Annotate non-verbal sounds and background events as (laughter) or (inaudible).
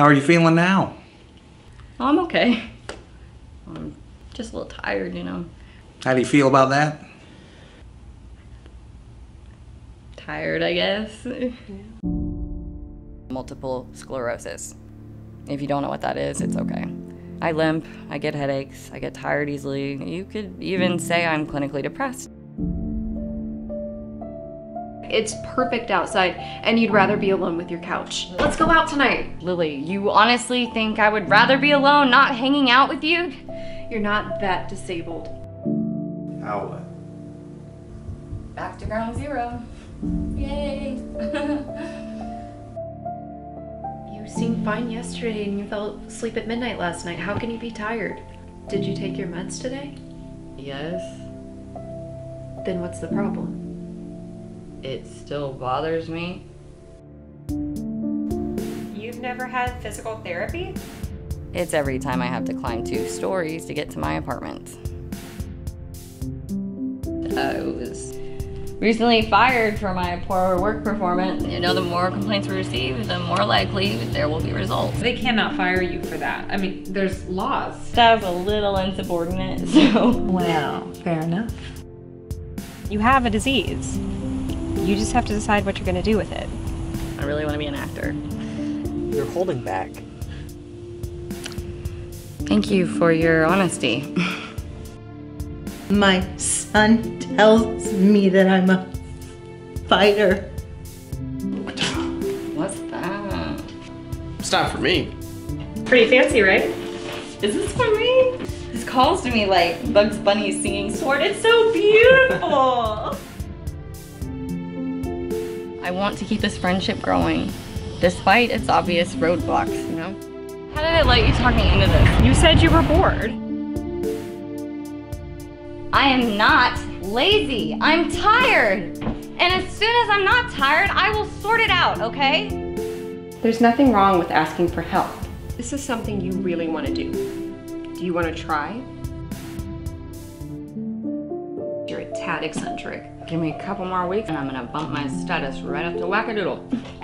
How are you feeling now? I'm okay. I'm just a little tired, you know. How do you feel about that? Tired, I guess. (laughs) Multiple sclerosis. If you don't know what that is, it's okay. I limp, I get headaches, I get tired easily. You could even say I'm clinically depressed. It's perfect outside, and you'd rather be alone with your couch. Let's go out tonight. Lily, you honestly think I would rather be alone, not hanging out with you? You're not that disabled. How what? Back to ground zero. Yay! (laughs) You seemed fine yesterday and you fell asleep at midnight last night. How can you be tired? Did you take your meds today? yes, Then what's the problem? It still bothers me. You've never had physical therapy? It's every time I have to climb two stories to get to my apartment. I was recently fired for my poor work performance. You know, the more complaints we receive, the more likely there will be results. They cannot fire you for that. I mean, there's laws. Staff's a little insubordinate, (laughs) so. Well, fair enough. You have a disease. You just have to decide what you're going to do with it. I really want to be an actor. You're holding back. Thank you for your honesty. My son tells me that I'm a fighter. What's that? It's not for me. Pretty fancy, right? Is this for me? This calls to me like Bugs Bunny singing Sword. It's so beautiful. (laughs) I want to keep this friendship growing, despite its obvious roadblocks, you know? How did I let you talk me into this? You said you were bored. I am not lazy. I'm tired. And as soon as I'm not tired, I will sort it out, okay? There's nothing wrong with asking for help. This is something you really want to do. Do you want to try? Tad eccentric. Give me a couple more weeks and I'm gonna bump my status right up to wackadoodle.